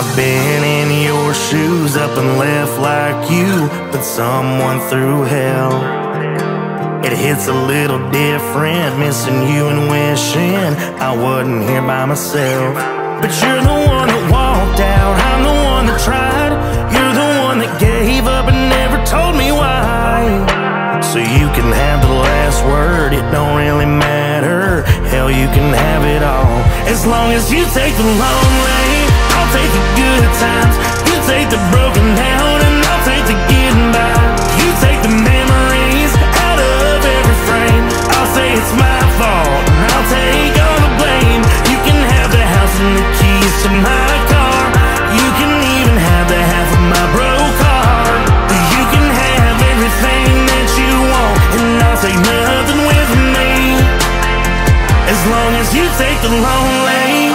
in your shoes, up and left like you, but someone through hell. It hits a little different, missing you and wishing I wasn't here by myself. But you're the one that walked out, I'm the one that tried. You're the one that gave up and never told me why. So you can have the last word, it don't really matter. Hell, you can have it all. As long as you take the long way, I'll take the good times. You take the broken down, and I'll take the getting by. You take the memories out of every frame. I'll say it's my fault, and I'll take all the blame. You can have the house and the keys to my car. You can even have the half of my broke heart. You can have everything that you want, and I'll take nothing with me. As long as you take the long lane.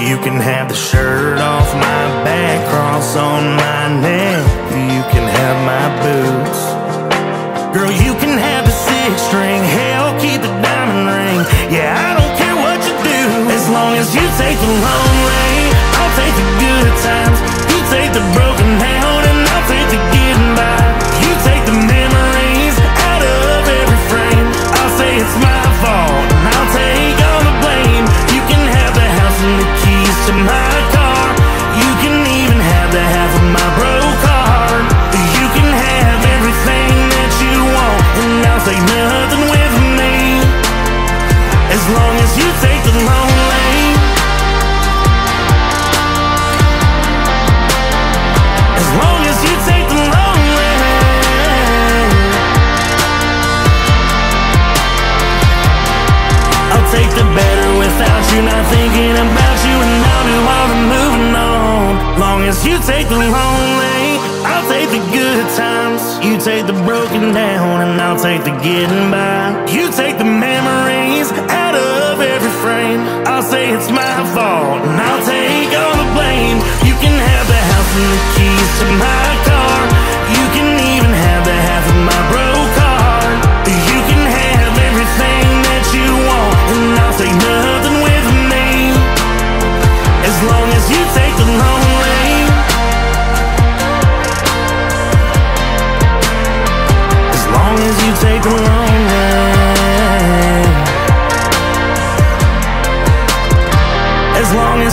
You can have the shirt off my back, cross on my neck. You can have my boots. Girl, you can have the six string. Hell, keep the diamond ring. Yeah, I don't care what you do. As long as you take the long way, As long as you take the long lane. As long as you take the long lane. I'll take the better without you, not thinking about you, and I'll do all the moving on. Long as you take the long lane, I'll take the good times. You take the broken down, and I'll take the getting by. You take the memories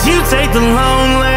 you take the lonely.